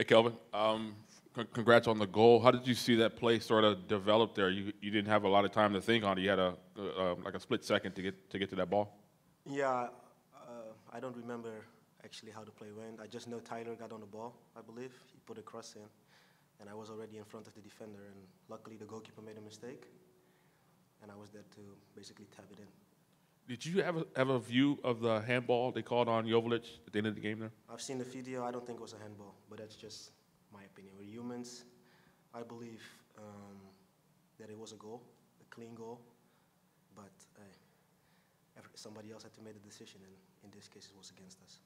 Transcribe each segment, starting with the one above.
Hey, Kelvin. Um, con- congrats on the goal. How did you see that play sort of develop there? You, you didn't have a lot of time to think on it. You had a uh, like a split second to get to get to that ball. Yeah, uh, I don't remember actually how the play went. I just know Tyler got on the ball, I believe. He put a cross in, and I was already in front of the defender, and luckily the goalkeeper made a mistake, and I was there to basically tap it in. Did you have a, have a view of the handball they called on Joveljic at the end of the game there? I've seen the video. I don't think it was a handball, but that's just my opinion. We're humans. I believe um, that it was a goal, a clean goal, but uh, every, somebody else had to make the decision, and in this case, it was against us.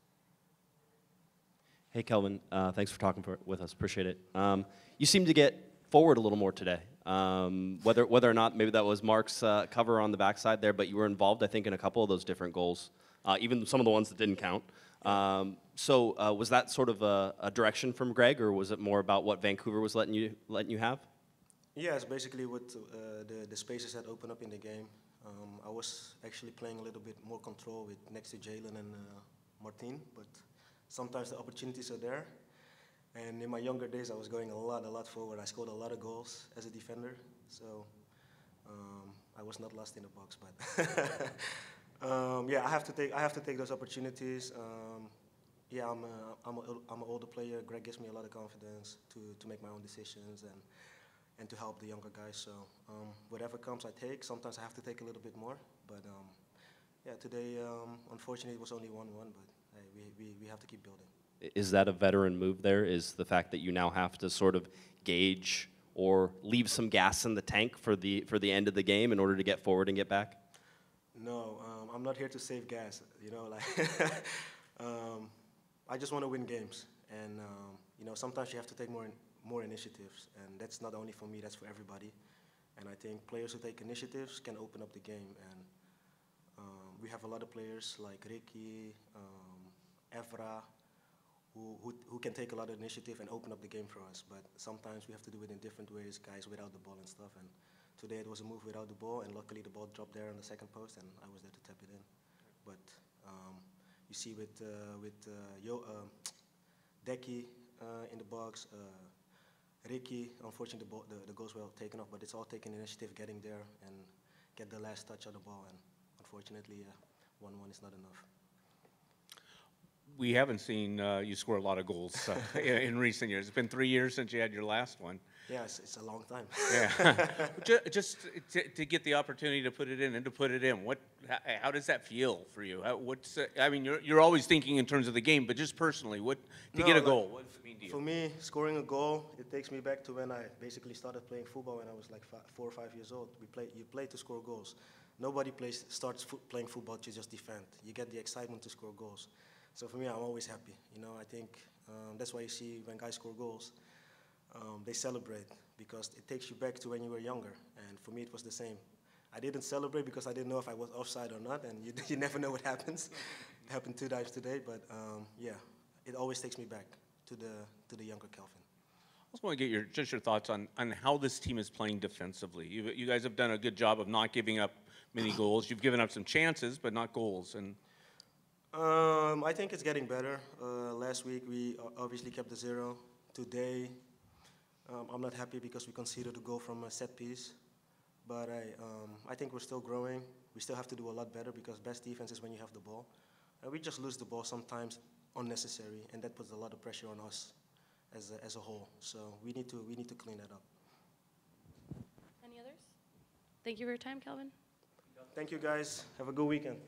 Hey, Kelvin, uh, thanks for talking for, with us. Appreciate it. Um, you seem to get forward a little more today. Um, whether whether or not maybe that was Mark's uh, cover on the backside there, but you were involved, I think, in a couple of those different goals, uh, even some of the ones that didn't count. Um, so uh, was that sort of a, a direction from Greg, or was it more about what Vancouver was letting you letting you have? Yeah, it's basically what uh, the, the spaces that open up in the game. Um, I was actually playing a little bit more control with next to Jalen and uh, Martin, but sometimes the opportunities are there. And in my younger days, I was going a lot, a lot forward. I scored a lot of goals as a defender, so um, I was not lost in the box. But um, yeah, I have to take I have to take those opportunities. Um, yeah, I'm a, I'm, a, I'm an older player. Greg gives me a lot of confidence to, to make my own decisions and and to help the younger guys. So um, whatever comes, I take. Sometimes I have to take a little bit more, but um, yeah, today um, unfortunately it was only one-one, but hey, we, we, we have to keep building. Is that a veteran move? There is the fact that you now have to sort of gauge or leave some gas in the tank for the for the end of the game in order to get forward and get back. No, um, I'm not here to save gas. You know, like um, I just want to win games, and um, you know sometimes you have to take more more initiatives, and that's not only for me, that's for everybody. And I think players who take initiatives can open up the game, and um, we have a lot of players like Riqui, um, Efra, who, who, who can take a lot of initiative and open up the game for us. But sometimes we have to do it in different ways, guys without the ball and stuff. And today it was a move without the ball, and luckily the ball dropped there on the second post, and I was there to tap it in. But um, you see with uh, with uh, Yo, uh, Decky uh, in the box, uh, Riqui, unfortunately the, ball, the, the goals were taken off, but it's all taking initiative, getting there, and get the last touch on the ball. And unfortunately, uh, 1-1 is not enough. We haven't seen uh, you score a lot of goals uh, in in recent years. It's been three years since you had your last one. Yeah, it's, it's a long time. Yeah. Ju- Just to, to get the opportunity to put it in and to put it in, what, how, how does that feel for you? How- What's, uh, I mean, you're, you're always thinking in terms of the game, but just personally, what, to No, get a like, goal, what does it mean to For me, scoring a goal, it takes me back to when I basically started playing football when I was like fi four or five years old. We play, you play to score goals. Nobody plays, starts fo- playing football to just defend. You get the excitement to score goals. So for me, I'm always happy. You know, I think um, that's why you see when guys score goals, um, they celebrate because it takes you back to when you were younger. And for me, it was the same. I didn't celebrate because I didn't know if I was offside or not, and you, you never know what happens. it happened two times today, but um, yeah, it always takes me back to the to the younger Kelvin. I just want to get your, just your thoughts on, on how this team is playing defensively. You, you guys have done a good job of not giving up many goals. You've given up some chances, but not goals. And Um, I think it's getting better. Uh, last week we obviously kept the zero. Today, um, I'm not happy because we conceded a goal from a set piece. But I, um, I think we're still growing. We still have to do a lot better because best defense is when you have the ball. And we just lose the ball sometimes unnecessary, and that puts a lot of pressure on us as a, as a whole. So we need to we need to clean that up. Any others? Thank you for your time, Calvin. Thank you guys. Have a good weekend.